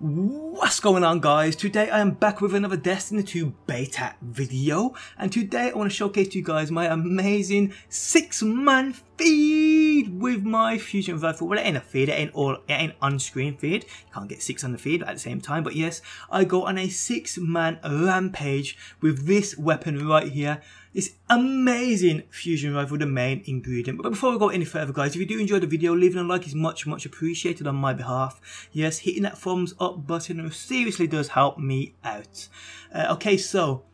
What's going on guys? Today I am back with another Destiny 2 beta video and today I want to showcase to you guys my amazing 6 man feed with my fusion rifle. Well it ain't a feed, it ain't all it ain't on screen feed. Can't get 6 on the feed at the same time but yes I go on a 6 man rampage with this weapon right here this amazing fusion rifle, the main ingredient. But before we go any further, guys, if you do enjoy the video, leaving a like is much, much appreciated on my behalf. Yes, hitting that thumbs up button seriously does help me out. Uh, okay, so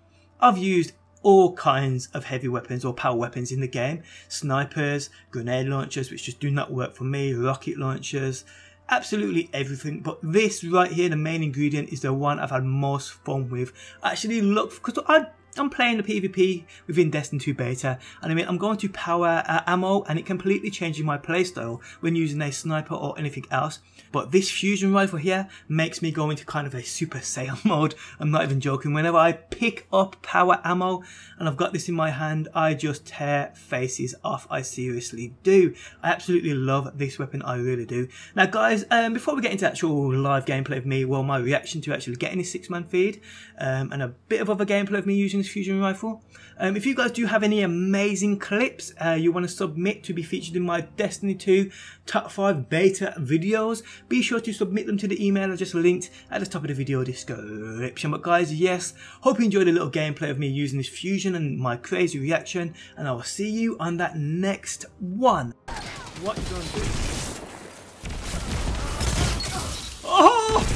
I've used all kinds of heavy weapons or power weapons in the game. Snipers, grenade launchers, which just do not work for me, rocket launchers, absolutely everything but this right here the main ingredient is the one I've had most fun with I actually look because I I'm playing the PvP within Destiny 2 beta and I mean I'm going to power uh, ammo and it completely changes my playstyle when using a sniper or anything else. But this fusion rifle here makes me go into kind of a super saiyan mode. I'm not even joking. Whenever I pick up power ammo and I've got this in my hand I just tear faces off. I seriously do. I absolutely love this weapon. I really do. Now guys um, before we get into actual live gameplay of me well my reaction to actually getting this six man feed um, and a bit of other gameplay of me using fusion rifle. Um, if you guys do have any amazing clips uh, you want to submit to be featured in my Destiny 2 top 5 beta videos, be sure to submit them to the email I just linked at the top of the video description. But guys, yes, hope you enjoyed a little gameplay of me using this fusion and my crazy reaction, and I will see you on that next one. What you gonna do? Oh!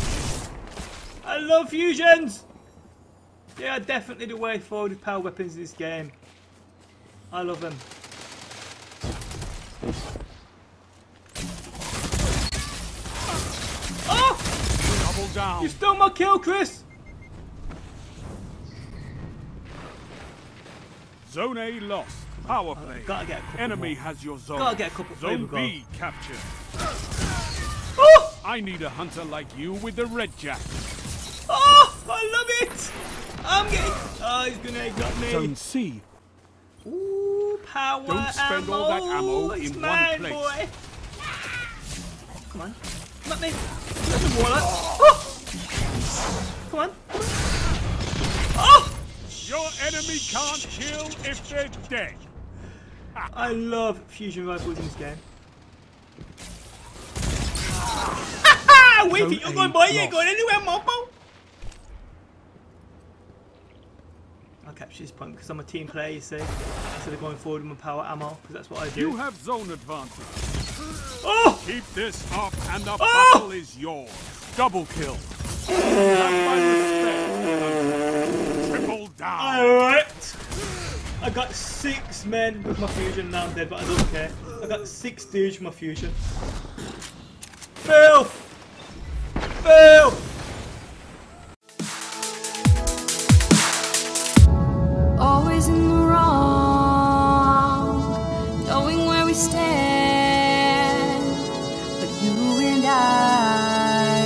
I love fusions! They are definitely the way forward with power weapons in this game. I love them. Oh! Double down. You stole my kill, Chris! Zone A lost. Power oh, play. gotta get Enemy more. has your zone. Gotta get a couple. Zone B captured. Oh! I need a hunter like you with the red jack. Oh! I love it! I'm getting. Oh, he's gonna got me. Zone C. Ooh, power Don't spend ammo. all that ammo it's in mine, one place. Boy. Come on. Come at me. Come at me, Warlock. Oh! Come on. Oh! Your enemy can't kill if they're dead. I love fusion rifles in this game. Wait, you're going, boy. You ain't going anywhere, Mopo. Capture this point because I'm a team player, you see. Instead of going forward with my power ammo, because that's what I do. You have zone advantage. Oh! Keep this up and the Oh! battle is yours. Double kill. Triple down. Alright! I got six men with my fusion, now I'm dead, but I don't care. I got six dudes with my fusion. Filth! Filth! stand, but you and I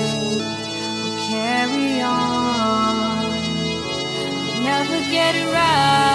will carry on. We never get it right.